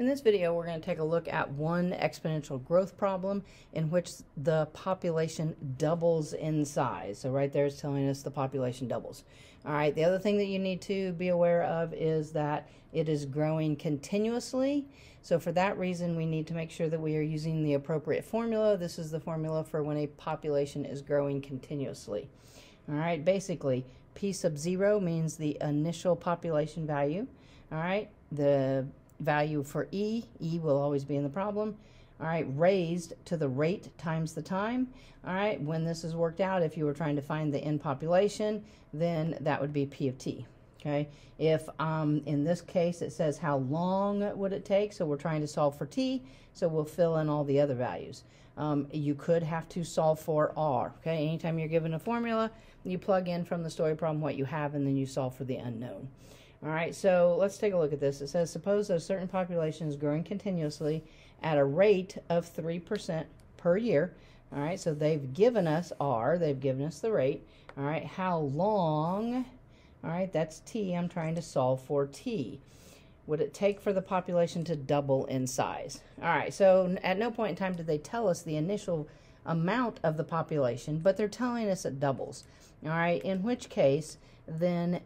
In this video, we're going to take a look at one exponential growth problem in which the population doubles in size. So right there is telling us the population doubles. All right, the other thing that you need to be aware of is that it is growing continuously. So for that reason, we need to make sure that we are using the appropriate formula. This is the formula for when a population is growing continuously. All right, basically, P sub zero means the initial population value. All right, the value for E. E will always be in the problem. All right, raised to the rate times the time. All right, when this is worked out, if you were trying to find the end population, then that would be P of T. Okay, if um, in this case it says how long would it take, so we're trying to solve for T, so we'll fill in all the other values. Um, you could have to solve for R. Okay, anytime you're given a formula, you plug in from the story problem what you have, and then you solve for the unknown. All right, so let's take a look at this. It says, suppose a certain population is growing continuously at a rate of 3% per year. All right, so they've given us R, they've given us the rate. All right, how long? All right, that's T. I'm trying to solve for T. Would it take for the population to double in size? All right, so at no point in time did they tell us the initial amount of the population, but they're telling us it doubles. All right, in which case, then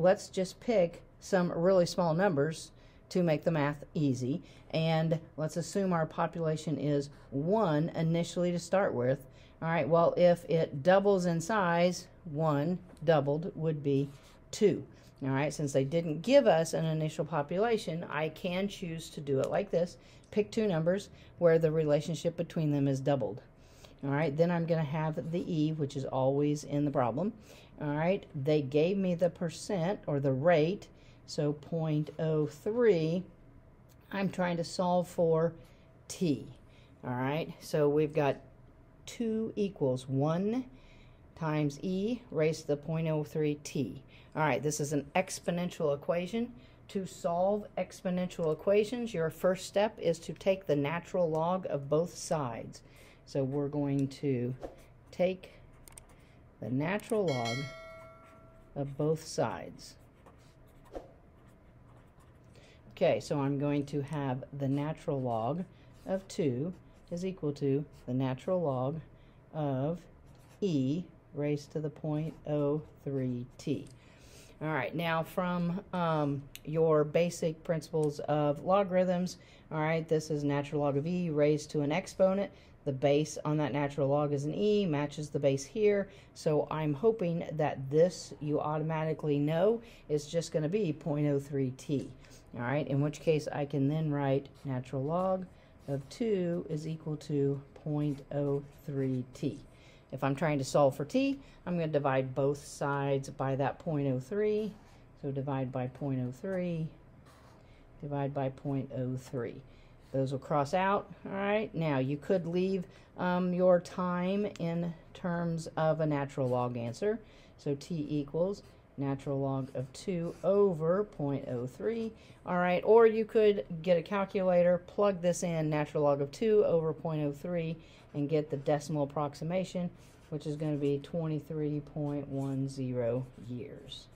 let's just pick some really small numbers to make the math easy. And let's assume our population is 1 initially to start with. All right, well, if it doubles in size, 1 doubled would be 2. All right, since they didn't give us an initial population, I can choose to do it like this. Pick two numbers where the relationship between them is doubled. All right, then I'm going to have the E, which is always in the problem. All right, they gave me the percent or the rate, so 0.03. I'm trying to solve for T. All right, so we've got 2 equals 1 times E raised to the 0.03T. All right, this is an exponential equation. To solve exponential equations, your first step is to take the natural log of both sides. So we're going to take the natural log of both sides. Okay, so I'm going to have the natural log of 2 is equal to the natural log of e raised to the 0.03t. All right, now from um, your basic principles of logarithms, all right, this is natural log of e raised to an exponent. The base on that natural log is an e, matches the base here. So I'm hoping that this you automatically know is just going to be 0.03t. All right, in which case I can then write natural log of 2 is equal to 0.03t. If I'm trying to solve for t, I'm going to divide both sides by that 0.03. So divide by 0.03, divide by 0.03. Those will cross out. All right. Now you could leave um, your time in terms of a natural log answer. So t equals natural log of 2 over 0.03. All right. Or you could get a calculator, plug this in, natural log of 2 over 0.03, and get the decimal approximation, which is going to be 23.10 years.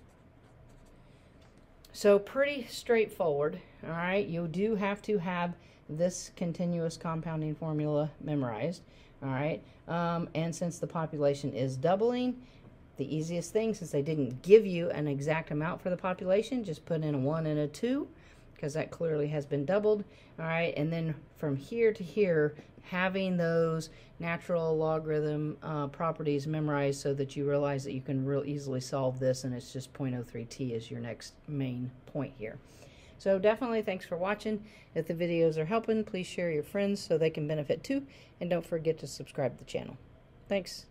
So pretty straightforward. All right. You do have to have this continuous compounding formula memorized. All right. Um, and since the population is doubling, the easiest thing, since they didn't give you an exact amount for the population, just put in a 1 and a 2 because that clearly has been doubled. All right, and then from here to here, having those natural logarithm uh, properties memorized so that you realize that you can real easily solve this and it's just 0.03t is your next main point here. So definitely thanks for watching. If the videos are helping, please share your friends so they can benefit too. And don't forget to subscribe to the channel. Thanks.